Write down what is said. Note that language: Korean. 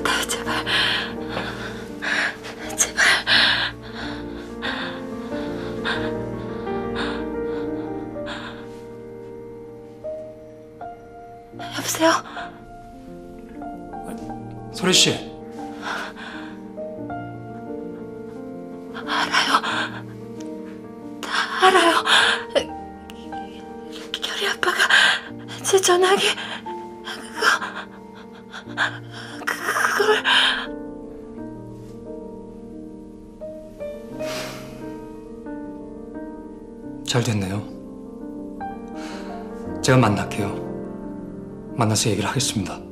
못해 제발 제발 여보세요? 소리 씨 알아요 알아요 결이 아빠가 제 전화기 그걸 잘 됐네요. 제가 만날게요. 만나서 얘기를 하겠습니다.